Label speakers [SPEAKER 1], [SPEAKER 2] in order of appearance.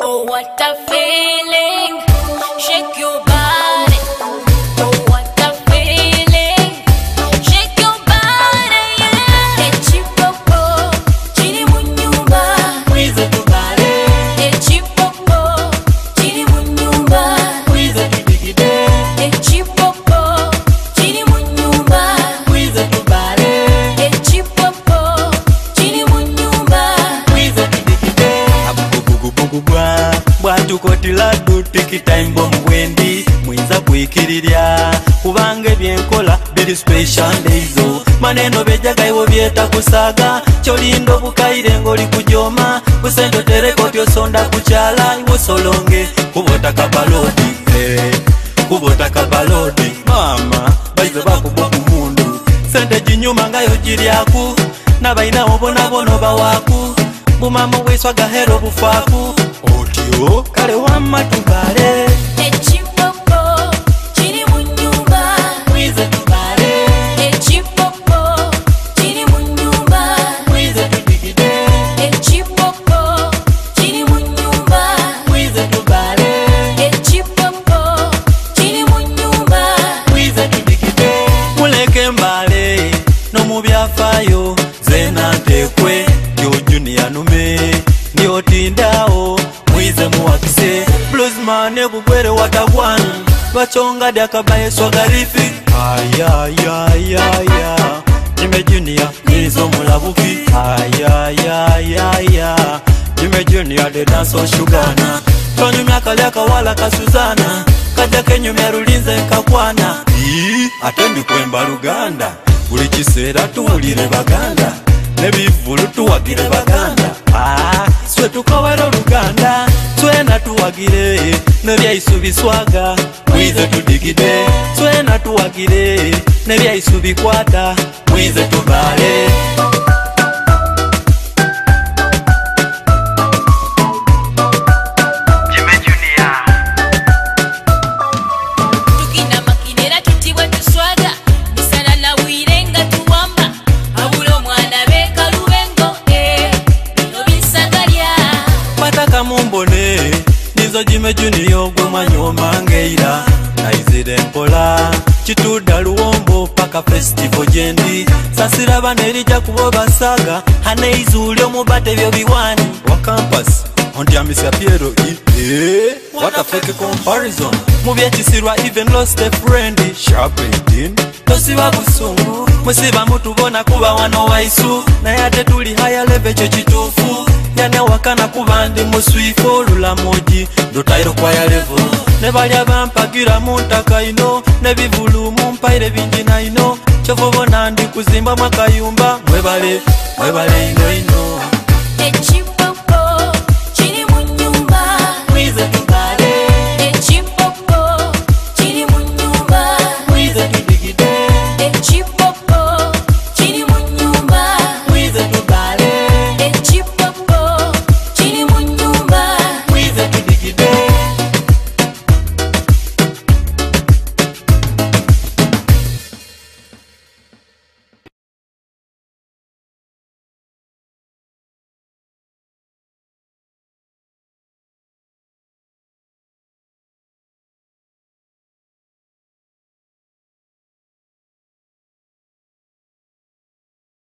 [SPEAKER 1] Oh, what a feeling.
[SPEAKER 2] takitimbe omubwendi muyinza kwikirirya kubanga ebyenkola biri special daizo. Maneno byejagaiwo byetakusaaga kyolinda obukaire ng'oli kujoma. Kusente otereko byosonda kukyala iwe solonge kubotaka balodi eh, kubotaka balodi mama baize bakugwa ku mundu sente ginyuma ngayo giryaku nabainawo bonabona obawaku bumamu bwiswagahera obufaaku kale wamma tubale blusman bugwere bachonga lwakyongadde akabaye swagarifi ayayayaya jime nizo mulabuki. Ayayayaya jime junia of shugana. Akawala kasuzana. Kajja kenyumya lulinze nkakwana ate ndikwemba luganda. Buli kiseera tuwulire baganda. Nebivulu tuwagire baganda. Ah, swe tukowera oluganda twena tuwagire nebyaisubiswaga mwize tudigide. Twena tuwagire nebyayisubikwata mwize tubale. Nizo jime juniya ogwemwanya omangeira naizire mpola kitudda luwombo paka festival gyendi sasira bana erijja kuba basaga haneizuuli omubate ebyo biwani wa campus ondyamisa piero a fake comparison. mu byekisirwa even lost a friend. Sharpedin tosiba busungu musiba mutubona kuba wano waisu. Naye ate tuli haya leve ekyo kituufu. Yanewakana kuba ndi muswifu olulamogi ndotairo kwaya levo ne balya bampagira mu ntaka ino. Nebivulu mu mpaire bingi naino kyovobona ndi kuzimba mwakayumba. Mwebale mwebale ino ino.
[SPEAKER 1] Echipopo,